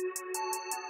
you